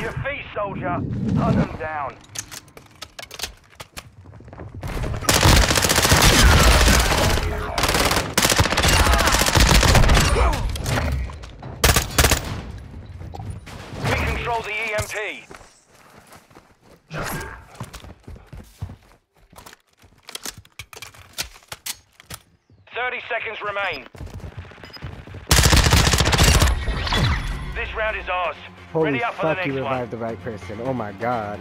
Your feet, soldier. Hunt them down. We control the EMP. Thirty seconds remain. Round is ours. Holy Ready up for the fuck, you revived the right person. Oh my god.